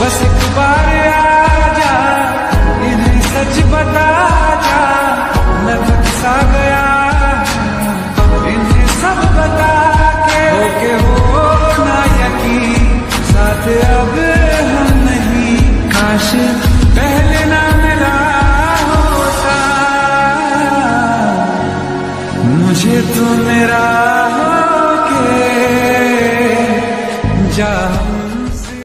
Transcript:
बस एक बार आजा इन्हें सच बता जा मैं फंसा गया इन्हें सब बता के हो के हो ना यकीन। साथ अब हम नहीं, काश पहले ना मिला होता। मुझे तो मेरा हो के जा।